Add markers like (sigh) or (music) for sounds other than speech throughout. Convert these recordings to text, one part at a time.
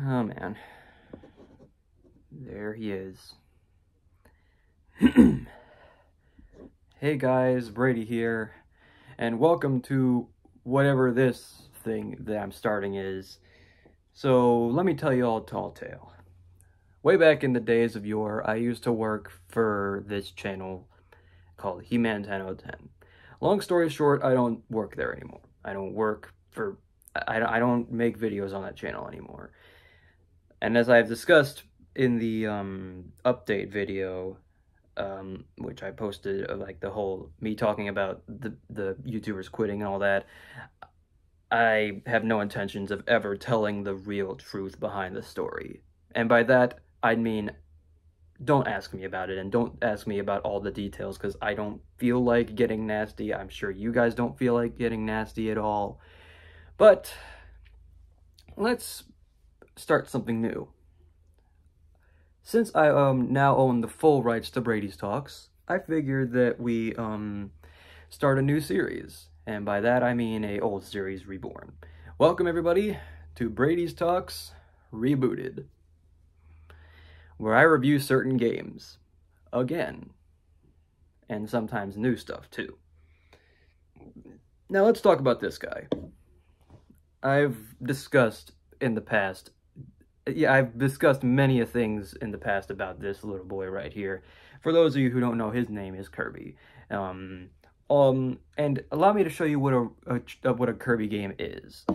Oh man. There he is. (clears throat) hey guys, Brady here, and welcome to whatever this thing that I'm starting is. So, let me tell you all a tall tale. Way back in the days of yore, I used to work for this channel called He-Man 1010. Long story short, I don't work there anymore. I don't work for, I, I don't make videos on that channel anymore. And as I've discussed in the um, update video, um, which I posted, like the whole me talking about the the YouTubers quitting and all that, I have no intentions of ever telling the real truth behind the story. And by that, I mean, don't ask me about it and don't ask me about all the details because I don't feel like getting nasty. I'm sure you guys don't feel like getting nasty at all. But let's start something new. Since I um now own the full rights to Brady's Talks, I figured that we um start a new series, and by that I mean a old series reborn. Welcome everybody to Brady's Talks Rebooted, where I review certain games again, and sometimes new stuff too. Now let's talk about this guy. I've discussed in the past yeah, I've discussed many of things in the past about this little boy right here. For those of you who don't know, his name is Kirby. Um, um, and allow me to show you what a, a, what a Kirby game is.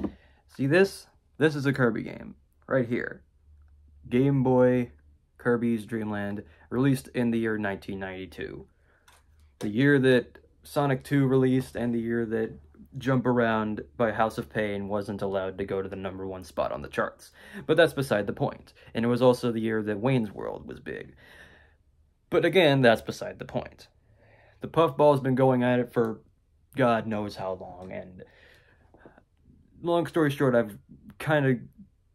See this? This is a Kirby game right here. Game Boy Kirby's Dream Land, released in the year 1992. The year that Sonic 2 released and the year that Jump Around by House of Pain wasn't allowed to go to the number one spot on the charts. But that's beside the point. And it was also the year that Wayne's World was big. But again, that's beside the point. The Puffball's been going at it for God knows how long, and long story short, I've kind of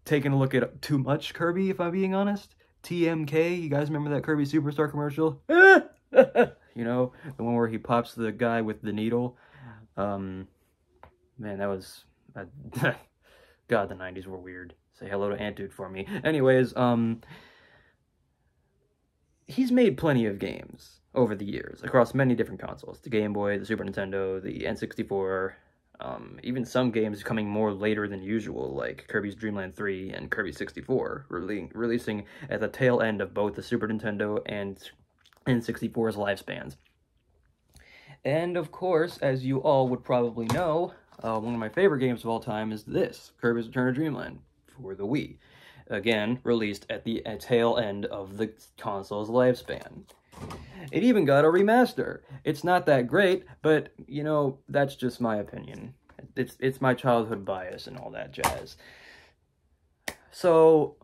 taken a look at too much Kirby, if I'm being honest. TMK, you guys remember that Kirby Superstar commercial? (laughs) you know, the one where he pops the guy with the needle. Um, Man, that was... Uh, (laughs) God, the 90s were weird. Say hello to Antude for me. Anyways, um... He's made plenty of games over the years, across many different consoles. The Game Boy, the Super Nintendo, the N64, um, even some games coming more later than usual, like Kirby's Dream Land 3 and Kirby 64, re releasing at the tail end of both the Super Nintendo and N64's lifespans. And of course, as you all would probably know, uh, one of my favorite games of all time is this, Kirby's Return to Dreamland, for the Wii. Again, released at the tail end of the console's lifespan. It even got a remaster. It's not that great, but, you know, that's just my opinion. It's, it's my childhood bias and all that jazz. So,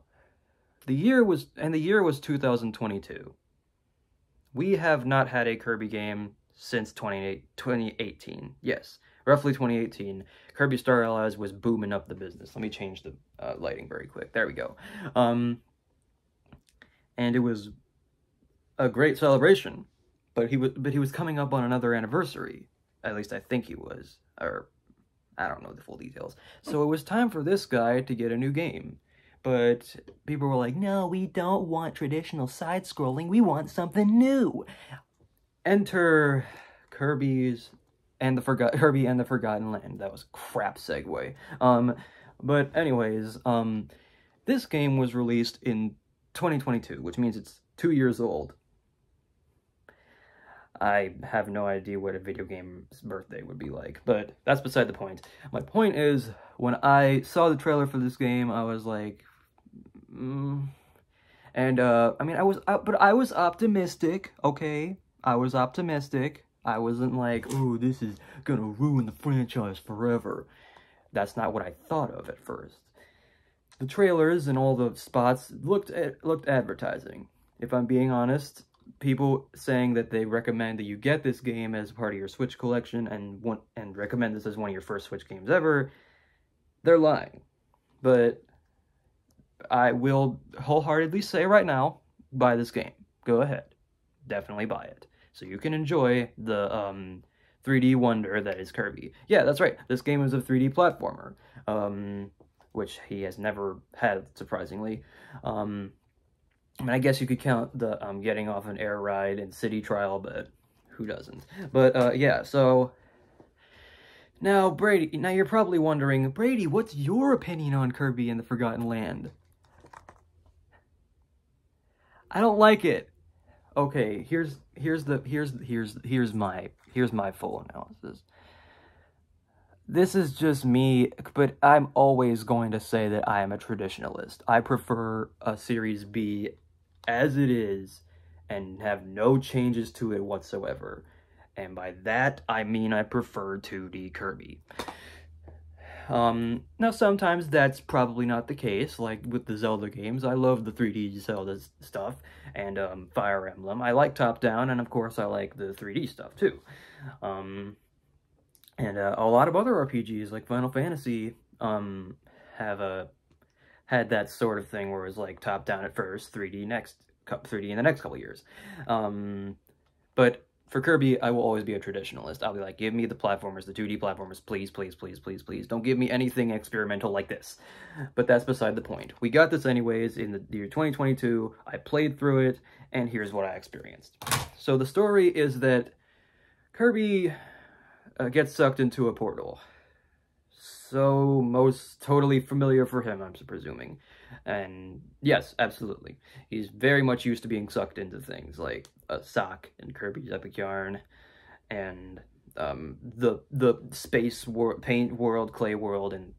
the year was, and the year was 2022. We have not had a Kirby game since 2018. Yes, roughly 2018, Kirby Star Allies was booming up the business. Let me change the uh, lighting very quick. There we go. Um, and it was a great celebration, but he was but he was coming up on another anniversary. At least I think he was, or I don't know the full details. So it was time for this guy to get a new game. But people were like, no, we don't want traditional side-scrolling. We want something new. Enter Kirby's and the Forgot (laughs) Herbie and the Forgotten Land. That was crap segue. Um, but anyways, um, this game was released in 2022, which means it's two years old. I have no idea what a video game's birthday would be like, but that's beside the point. My point is, when I saw the trailer for this game, I was like, mm. and uh, I mean, I was, uh, but I was optimistic. Okay, I was optimistic. I wasn't like, oh, this is gonna ruin the franchise forever. That's not what I thought of at first. The trailers and all the spots looked looked advertising. If I'm being honest, people saying that they recommend that you get this game as part of your Switch collection and want and recommend this as one of your first Switch games ever, they're lying. But I will wholeheartedly say right now, buy this game. Go ahead. Definitely buy it so you can enjoy the um, 3D wonder that is Kirby. Yeah, that's right. This game is a 3D platformer. Um, which he has never had, surprisingly. Um, I mean, I guess you could count the um, getting off an air ride and city trial, but who doesn't? But uh, yeah, so now Brady, now you're probably wondering, Brady, what's your opinion on Kirby and the Forgotten Land? I don't like it. Okay, here's here's the here's here's here's my here's my full analysis. This is just me, but I'm always going to say that I am a traditionalist. I prefer a Series B as it is and have no changes to it whatsoever. And by that, I mean I prefer 2D Kirby. Um, now sometimes that's probably not the case, like with the Zelda games. I love the 3D Zelda stuff, and um, Fire Emblem. I like top-down, and of course I like the 3D stuff too. Um, and uh, a lot of other RPGs, like Final Fantasy, um, have a had that sort of thing where it's like top-down at first, 3D next, 3D in the next couple years. Um, but for Kirby, I will always be a traditionalist. I'll be like, give me the platformers, the 2D platformers, please, please, please, please, please. Don't give me anything experimental like this. But that's beside the point. We got this anyways in the year 2022. I played through it, and here's what I experienced. So the story is that Kirby uh, gets sucked into a portal. So most totally familiar for him, I'm presuming. And yes, absolutely. He's very much used to being sucked into things like a sock and Kirby's Epic Yarn and um, the the space world, paint world, clay world, and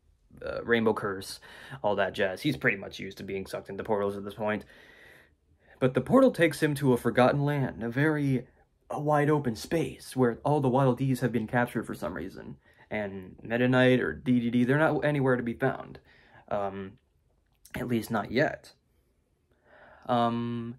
uh, Rainbow Curse, all that jazz. He's pretty much used to being sucked into portals at this point. But the portal takes him to a forgotten land, a very a wide open space where all the Waddle Dees have been captured for some reason. And Meta Knight or Dedede, they're not anywhere to be found. Um, at least not yet. Um,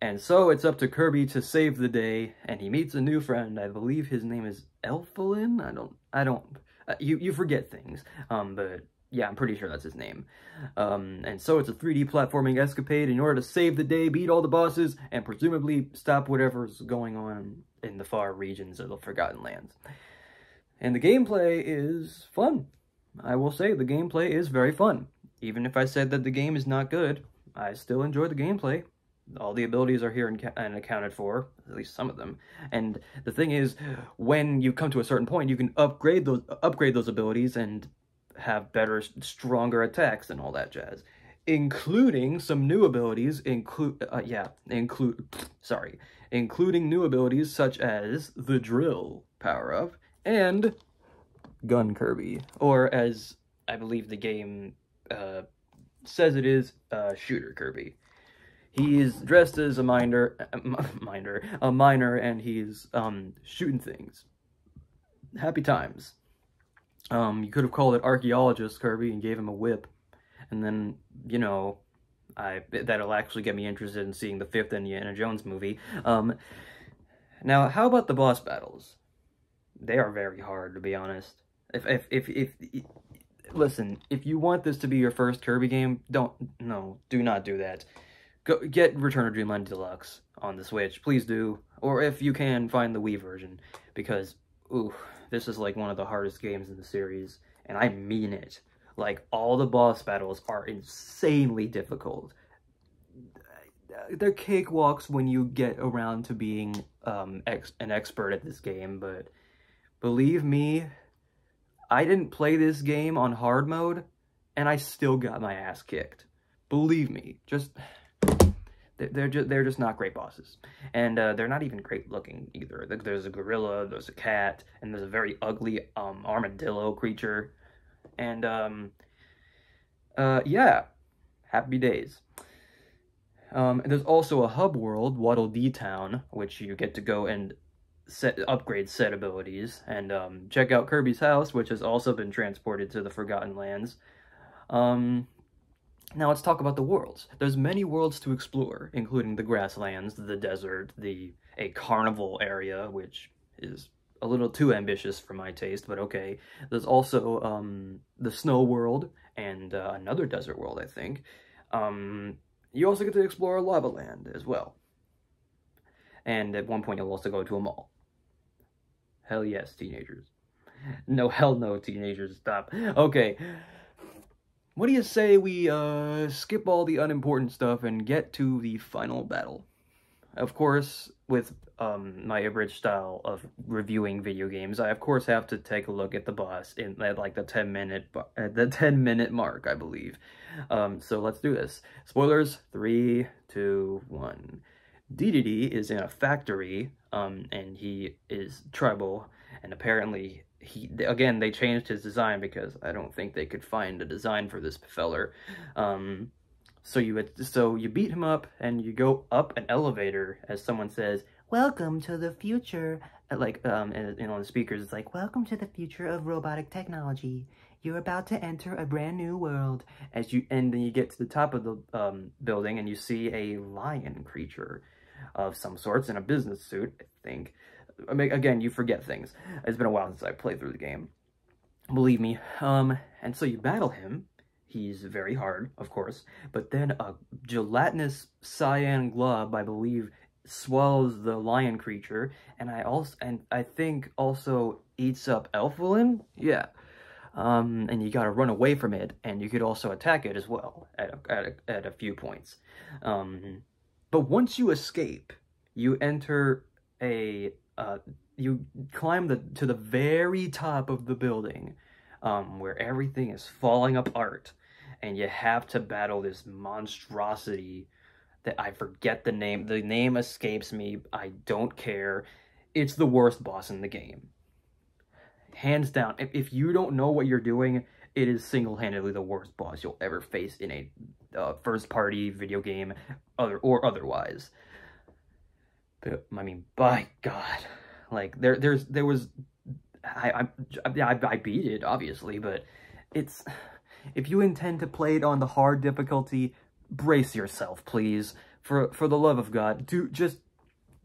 and so it's up to Kirby to save the day, and he meets a new friend. I believe his name is Elfilin? I don't, I don't, uh, you, you forget things. Um, but yeah, I'm pretty sure that's his name. Um, and so it's a 3D platforming escapade in order to save the day, beat all the bosses, and presumably stop whatever's going on in the far regions of the Forgotten Lands. And the gameplay is fun. I will say the gameplay is very fun. Even if I said that the game is not good, I still enjoy the gameplay. All the abilities are here and accounted for, at least some of them. And the thing is, when you come to a certain point, you can upgrade those upgrade those abilities and have better, stronger attacks and all that jazz. Including some new abilities, include, uh, yeah, include, sorry, including new abilities such as the drill power-up and Gun Kirby, or as I believe the game uh, says it is, uh, Shooter Kirby. He's dressed as a miner, (laughs) miner, a miner, and he's um, shooting things. Happy times. Um, you could have called it Archaeologist Kirby and gave him a whip. And then, you know, I that'll actually get me interested in seeing the fifth Indiana Jones movie. Um, now, how about the boss battles? They are very hard, to be honest. If, if, if, if, if listen, if you want this to be your first Kirby game, don't, no, do not do that. Go Get Return of Dreamland Deluxe on the Switch, please do. Or if you can, find the Wii version, because, ooh, this is like one of the hardest games in the series, and I mean it. Like, all the boss battles are insanely difficult. They're cakewalks when you get around to being um, ex an expert at this game, but believe me, I didn't play this game on hard mode, and I still got my ass kicked. Believe me, just they're just they're just not great bosses, and uh, they're not even great looking either. There's a gorilla, there's a cat, and there's a very ugly um, armadillo creature, and um, uh, yeah, happy days. Um, there's also a hub world, Waddle Dee Town, which you get to go and set upgrade set abilities, and um, check out Kirby's house, which has also been transported to the Forgotten Lands. Um, now let's talk about the worlds. There's many worlds to explore, including the grasslands, the desert, the a carnival area, which is a little too ambitious for my taste, but okay. There's also um, the snow world and uh, another desert world, I think. Um, you also get to explore Lava Land as well. And at one point, you'll also go to a mall. Hell yes, teenagers. No, hell no, teenagers, stop. Okay. What do you say we uh, skip all the unimportant stuff and get to the final battle? Of course, with um, my abridged style of reviewing video games, I of course have to take a look at the boss in at like the 10 minute at the (laughs) 10 minute mark, I believe. Um, so let's do this. Spoilers, three, two, one. Dedede is in a factory, um, and he is tribal, and apparently he again they changed his design because I don't think they could find a design for this feller. Um, so you so you beat him up and you go up an elevator as someone says, "Welcome to the future." Like um, and, and on the speakers, it's like, "Welcome to the future of robotic technology. You're about to enter a brand new world." As you and then you get to the top of the um, building and you see a lion creature of some sorts in a business suit, I think. I mean, again, you forget things. It's been a while since I played through the game. Believe me. Um, and so you battle him. He's very hard, of course. But then a gelatinous cyan glob, I believe, swallows the lion creature. And I also, and I think also eats up Elfilin? Yeah. Um, and you gotta run away from it, and you could also attack it as well at a, at a, at a few points. Um, but once you escape, you enter a uh, you climb the to the very top of the building um, where everything is falling apart and you have to battle this monstrosity that I forget the name. The name escapes me. I don't care. It's the worst boss in the game. Hands down. If, if you don't know what you're doing, it is single-handedly the worst boss you'll ever face in a uh, first-party video game other or otherwise. I mean, by God, like there, there's, there was, I, I, I, I beat it obviously, but it's, if you intend to play it on the hard difficulty, brace yourself, please. For, for the love of God, do just,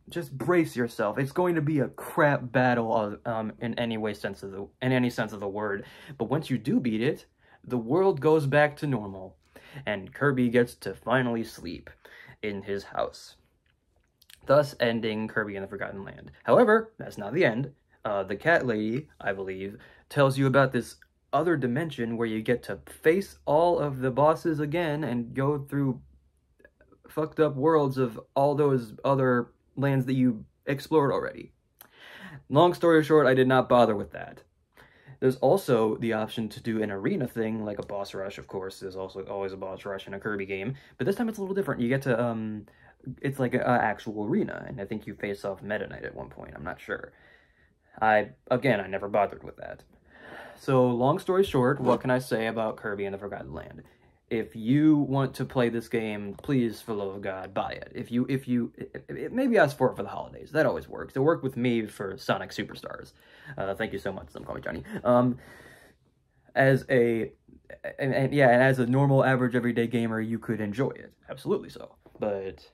just brace yourself. It's going to be a crap battle of, um, in any way sense of the, in any sense of the word. But once you do beat it, the world goes back to normal, and Kirby gets to finally sleep in his house thus ending Kirby and the Forgotten Land. However, that's not the end. Uh, the cat lady, I believe, tells you about this other dimension where you get to face all of the bosses again and go through fucked up worlds of all those other lands that you explored already. Long story short, I did not bother with that. There's also the option to do an arena thing, like a boss rush, of course. There's also always a boss rush in a Kirby game, but this time it's a little different. You get to um, it's like an actual arena, and I think you face off Meta Knight at one point, I'm not sure. I, again, I never bothered with that. So, long story short, what can I say about Kirby and the Forgotten Land? If you want to play this game, please, for love of God, buy it. If you, if you, it, it, maybe ask for it for the holidays. That always works. It worked with me for Sonic Superstars. Uh, thank you so much. Don't call me Johnny. Um, as a, and, and yeah, and as a normal, average, everyday gamer, you could enjoy it. Absolutely so. But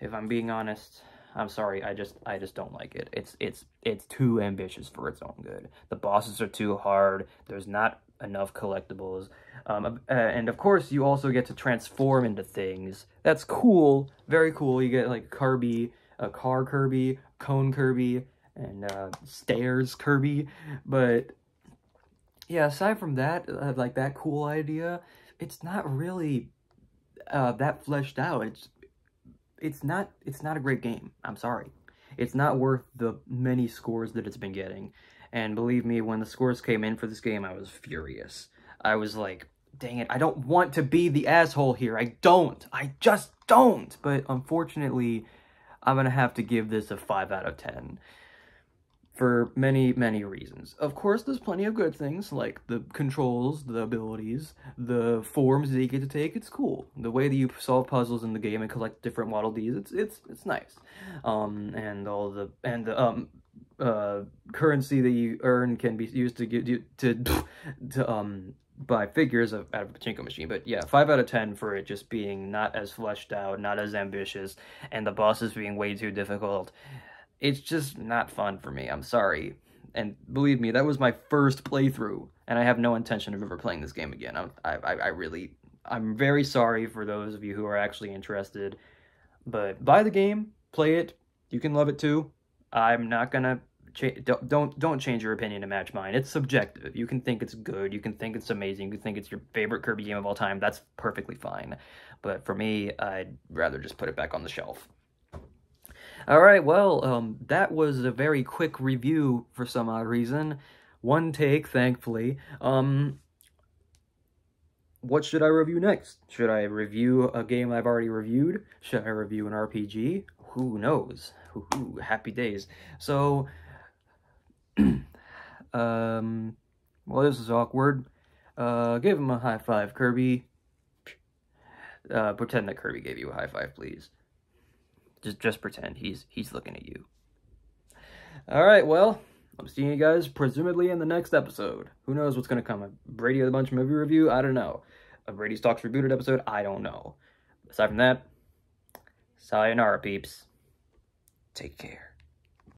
if I'm being honest, I'm sorry, I just I just don't like it. It's it's it's too ambitious for its own good. The bosses are too hard. There's not enough collectibles. Um, uh, and of course, you also get to transform into things. That's cool, very cool. You get like Kirby, a car Kirby, cone Kirby, and uh, stairs Kirby. But yeah, aside from that, uh, like that cool idea, it's not really uh, that fleshed out. It's it's not it's not a great game. I'm sorry. It's not worth the many scores that it's been getting. And believe me, when the scores came in for this game, I was furious. I was like, dang it, I don't want to be the asshole here. I don't. I just don't. But unfortunately, I'm going to have to give this a 5 out of 10 for many, many reasons. Of course, there's plenty of good things, like the controls, the abilities, the forms that you get to take, it's cool. The way that you solve puzzles in the game and collect different Waddle Dees, it's, it's, it's nice. Um, and all the, and the, um, uh, currency that you earn can be used to get you, to, (laughs) to, um, buy figures of, out of a pachinko machine. But yeah, 5 out of 10 for it just being not as fleshed out, not as ambitious, and the bosses being way too difficult it's just not fun for me. I'm sorry. And believe me, that was my first playthrough, and I have no intention of ever playing this game again. I'm, I, I, I really, I'm very sorry for those of you who are actually interested, but buy the game, play it. You can love it too. I'm not gonna don't, don't don't change your opinion to match mine. It's subjective. You can think it's good. You can think it's amazing. You can think it's your favorite Kirby game of all time. That's perfectly fine. But for me, I'd rather just put it back on the shelf. All right, well, um, that was a very quick review for some odd reason. One take, thankfully. Um, what should I review next? Should I review a game I've already reviewed? Should I review an RPG? Who knows? Ooh, happy days. So, (clears throat) um, well, this is awkward. Uh, give him a high five, Kirby. Uh, pretend that Kirby gave you a high five, please. Just, just pretend he's he's looking at you. All right, well, I'm seeing you guys presumably in the next episode. Who knows what's gonna come? A Brady of the Bunch movie review? I don't know. A Brady's Talks Rebooted episode? I don't know. Aside from that, sayonara, peeps. Take care.